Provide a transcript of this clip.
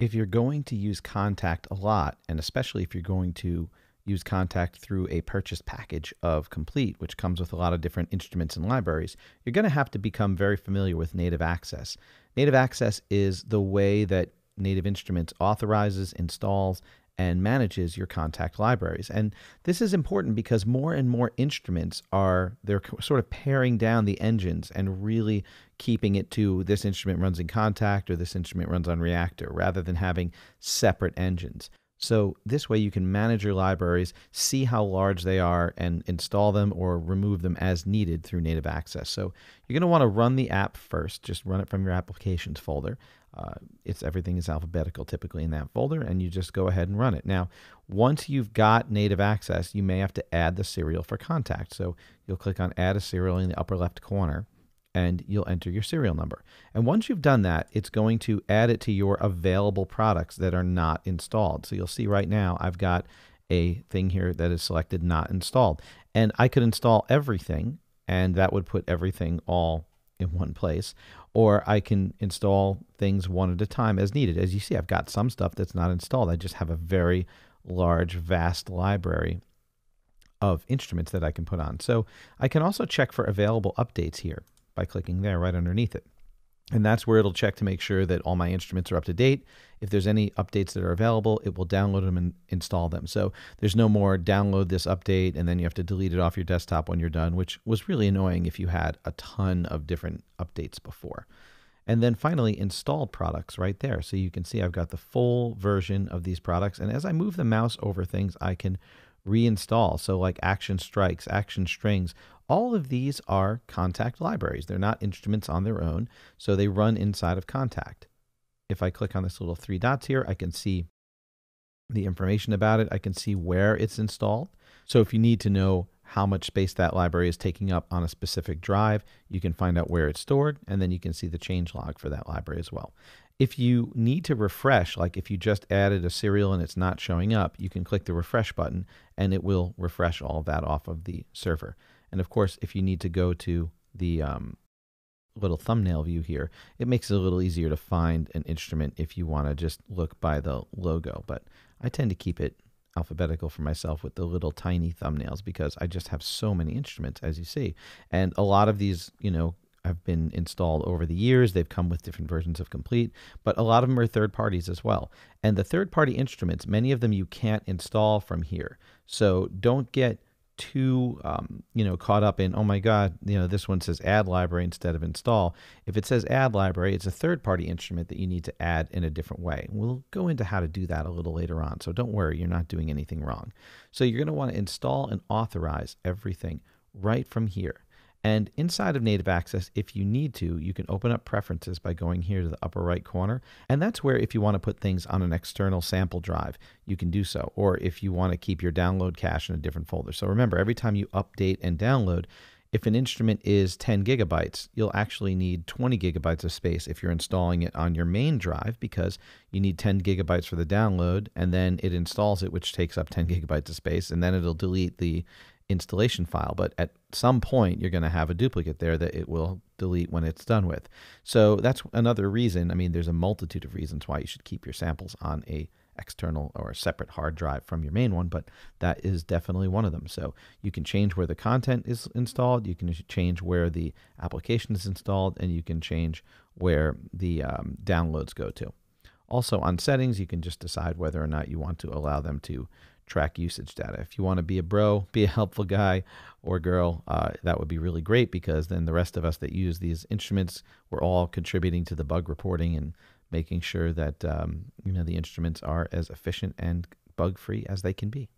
If you're going to use Kontakt a lot, and especially if you're going to use Kontakt through a purchase package of Complete, which comes with a lot of different instruments and libraries, you're going to have to become very familiar with native access. Native access is the way that Native Instruments authorizes, installs, and manages your Kontakt libraries. And this is important because more and more instruments are they're sort of paring down the engines and really keeping it to this instrument runs in Kontakt or this instrument runs on Reaktor rather than having separate engines. So this way you can manage your libraries, see how large they are, and install them or remove them as needed through native access. So you're going to want to run the app first. Just run it from your applications folder. Uh, it's everything is alphabetical typically in that folder, and you just go ahead and run it. Now, once you've got native access, you may have to add the serial for Kontakt. So you'll click on Add a serial in the upper left corner, and you'll enter your serial number. And once you've done that, it's going to add it to your available products that are not installed. So you'll see right now I've got a thing here that is selected not installed. And I could install everything, and that would put everything all in one place. Or I can install things one at a time as needed. As you see, I've got some stuff that's not installed. I just have a very large, vast library of instruments that I can put on. So I can also check for available updates here by clicking there right underneath it. And that's where it'll check to make sure that all my instruments are up to date. If there's any updates that are available, it will download them and install them. So there's no more download this update and then you have to delete it off your desktop when you're done, which was really annoying if you had a ton of different updates before. And then finally, installed products right there. So you can see I've got the full version of these products. And as I move the mouse over things, I can reinstall. So, like Action Strikes, Action Strings, all of these are Kontakt libraries. They're not instruments on their own, so they run inside of Kontakt. If I click on this little three dots here, I can see the information about it. I can see where it's installed. So if you need to know how much space that library is taking up on a specific drive, you can find out where it's stored, and then you can see the change log for that library as well. If you need to refresh, like if you just added a serial and it's not showing up, you can click the refresh button and it will refresh all of that off of the server. And of course, if you need to go to the um, little thumbnail view here, it makes it a little easier to find an instrument if you want to just look by the logo. But I tend to keep it alphabetical for myself with the little tiny thumbnails because I just have so many instruments, as you see. And a lot of these, you know, have been installed over the years. They've come with different versions of Complete, but a lot of them are third parties as well. And the third party instruments, many of them you can't install from here. So don't get too um, you know caught up in oh my god you know this one says add library instead of install. If it says add library it's a third party instrument that you need to add in a different way. We'll go into how to do that a little later on so don't worry you're not doing anything wrong. So you're going to want to install and authorize everything right from here and inside of Native Access, if you need to, you can open up preferences by going here to the upper right corner. And that's where, if you want to put things on an external sample drive, you can do so. Or if you want to keep your download cache in a different folder. So remember, every time you update and download, if an instrument is 10 gigabytes, you'll actually need 20 gigabytes of space if you're installing it on your main drive because you need 10 gigabytes for the download and then it installs it, which takes up 10 gigabytes of space, and then it'll delete the installation file, but at some point you're going to have a duplicate there that it will delete when it's done with. So that's another reason. I mean, there's a multitude of reasons why you should keep your samples on a external or separate hard drive from your main one, but that is definitely one of them. So you can change where the content is installed, you can change where the application is installed, and you can change where the um, downloads go to. Also on settings, you can just decide whether or not you want to allow them to track usage data. If you want to be a bro, be a helpful guy or girl, uh, that would be really great because then the rest of us that use these instruments, we're all contributing to the bug reporting and making sure that um, you know the instruments are as efficient and bug free as they can be.